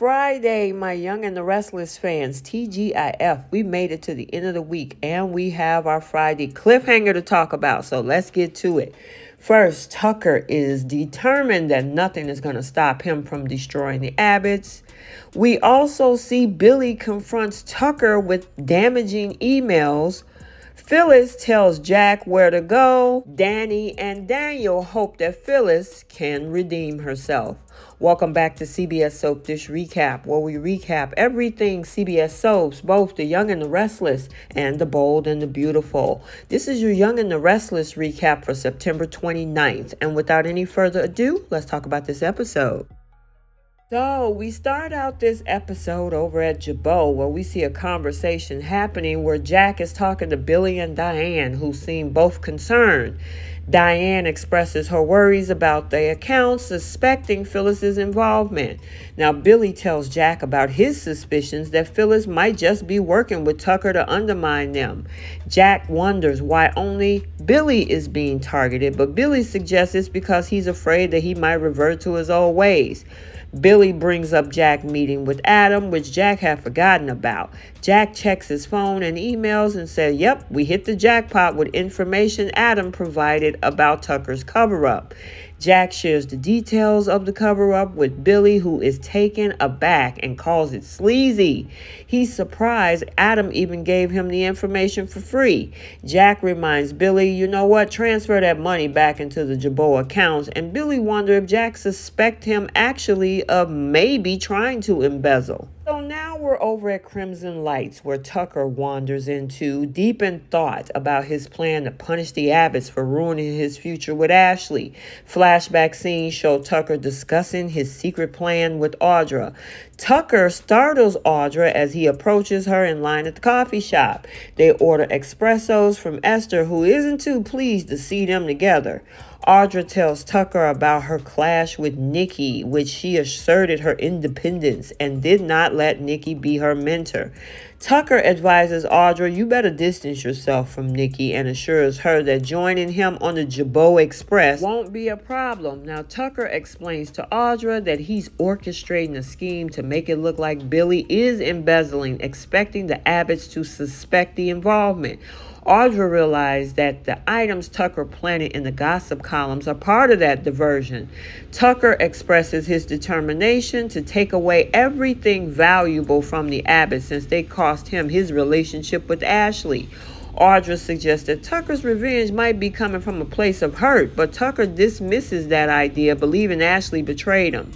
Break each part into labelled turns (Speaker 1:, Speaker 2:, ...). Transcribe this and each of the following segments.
Speaker 1: Friday, my Young and the Restless fans, TGIF. We made it to the end of the week and we have our Friday cliffhanger to talk about. So let's get to it. First, Tucker is determined that nothing is going to stop him from destroying the Abbotts. We also see Billy confronts Tucker with damaging emails Phyllis tells Jack where to go. Danny and Daniel hope that Phyllis can redeem herself. Welcome back to CBS Soap Dish Recap, where we recap everything CBS Soaps, both the young and the restless, and the bold and the beautiful. This is your Young and the Restless recap for September 29th. And without any further ado, let's talk about this episode. So, we start out this episode over at Jabot where we see a conversation happening where Jack is talking to Billy and Diane, who seem both concerned. Diane expresses her worries about the accounts, suspecting Phyllis's involvement. Now, Billy tells Jack about his suspicions that Phyllis might just be working with Tucker to undermine them. Jack wonders why only Billy is being targeted, but Billy suggests it's because he's afraid that he might revert to his old ways. Billy brings up Jack meeting with Adam, which Jack had forgotten about. Jack checks his phone and emails and says, Yep, we hit the jackpot with information Adam provided about Tucker's cover up. Jack shares the details of the cover up with Billy, who is taken aback and calls it sleazy. He's surprised Adam even gave him the information for free. Jack reminds Billy, you know what, transfer that money back into the Jabot accounts. And Billy wonders if Jack suspect him actually of maybe trying to embezzle. So now we're over at Crimson Lights, where Tucker wanders into deep in thought about his plan to punish the Abbotts for ruining his future with Ashley. Flashback scenes show Tucker discussing his secret plan with Audra. Tucker startles Audra as he approaches her in line at the coffee shop. They order espressos from Esther, who isn't too pleased to see them together. Audra tells Tucker about her clash with Nikki, which she asserted her independence and did not let Nikki be her mentor. Tucker advises Audra, you better distance yourself from Nikki and assures her that joining him on the Jabot Express won't be a problem. Now, Tucker explains to Audra that he's orchestrating a scheme to make it look like Billy is embezzling, expecting the Abbotts to suspect the involvement. Audra realized that the items Tucker planted in the gossip columns are part of that diversion. Tucker expresses his determination to take away everything valuable from the Abbott since they cost him his relationship with Ashley. Audra suggests that Tucker's revenge might be coming from a place of hurt, but Tucker dismisses that idea, believing Ashley betrayed him.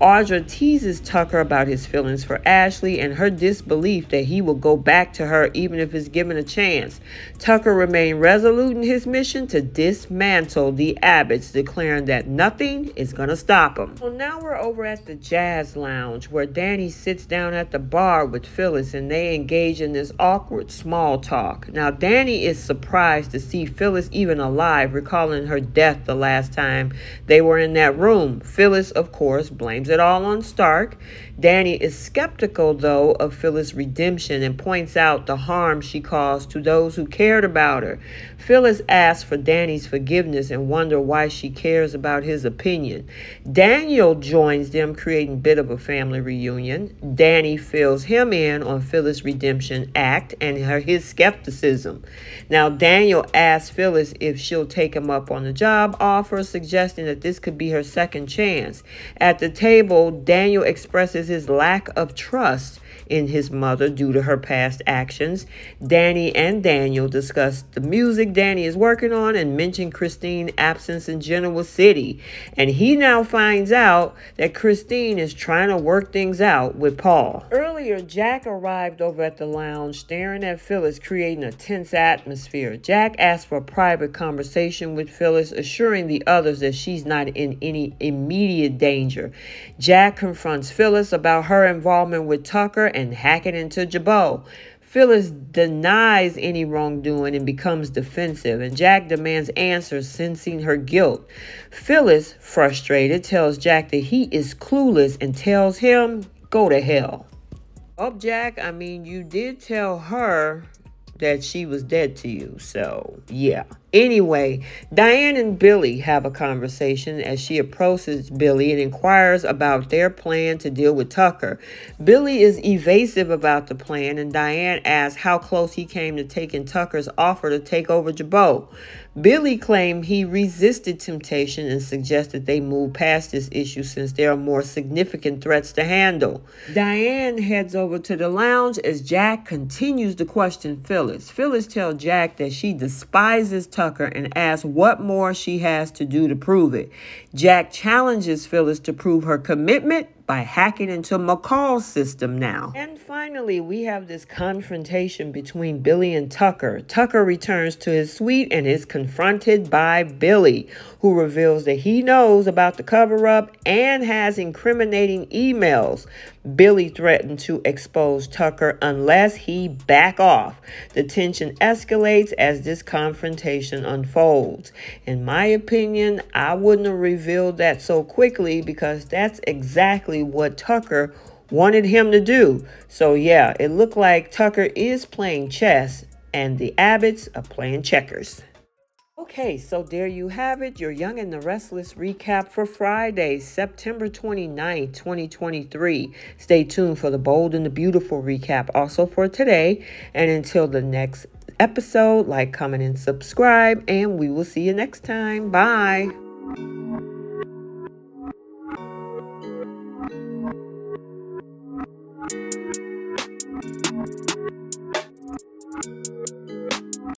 Speaker 1: Audra teases Tucker about his feelings for Ashley and her disbelief that he will go back to her even if it's given a chance. Tucker remained resolute in his mission to dismantle the Abbotts, declaring that nothing is going to stop him. Well, now we're over at the Jazz Lounge where Danny sits down at the bar with Phyllis and they engage in this awkward small talk. Now, Danny is surprised to see Phyllis even alive, recalling her death the last time they were in that room. Phyllis, of course, blames blames it all on Stark. Danny is skeptical, though, of Phyllis' redemption and points out the harm she caused to those who cared about her. Phyllis asks for Danny's forgiveness and wonder why she cares about his opinion. Daniel joins them, creating a bit of a family reunion. Danny fills him in on Phyllis' redemption act and her, his skepticism. Now, Daniel asks Phyllis if she'll take him up on the job offer, suggesting that this could be her second chance. At the table, Daniel expresses his lack of trust in his mother due to her past actions. Danny and Daniel discuss the music Danny is working on and mention Christine's absence in Genoa City. And he now finds out that Christine is trying to work things out with Paul. Earlier, Jack arrived over at the lounge staring at Phyllis, creating a tense atmosphere. Jack asked for a private conversation with Phyllis, assuring the others that she's not in any immediate danger. Jack confronts Phyllis about her involvement with Tucker and hacking into Jabot. Phyllis denies any wrongdoing and becomes defensive, and Jack demands answers, sensing her guilt. Phyllis, frustrated, tells Jack that he is clueless and tells him, Go to hell. Oh, Jack, I mean, you did tell her that she was dead to you, so yeah. Anyway, Diane and Billy have a conversation as she approaches Billy and inquires about their plan to deal with Tucker. Billy is evasive about the plan, and Diane asks how close he came to taking Tucker's offer to take over Jabot. Billy claimed he resisted temptation and suggested that they move past this issue since there are more significant threats to handle. Diane heads over to the lounge as Jack continues to question Phyllis. Phyllis tells Jack that she despises Tucker and asks what more she has to do to prove it. Jack challenges Phyllis to prove her commitment by hacking into McCall's system now. And finally, we have this confrontation between Billy and Tucker. Tucker returns to his suite and is confronted by Billy, who reveals that he knows about the cover up and has incriminating emails. Billy threatened to expose Tucker unless he back off. The tension escalates as this confrontation unfolds. In my opinion, I wouldn't have revealed that so quickly because that's exactly what Tucker wanted him to do. So yeah, it looked like Tucker is playing chess and the Abbotts are playing checkers. Okay, so there you have it, your Young and the Restless recap for Friday, September 29th, 2023. Stay tuned for the Bold and the Beautiful recap also for today. And until the next episode, like, comment, and subscribe, and we will see you next time. Bye.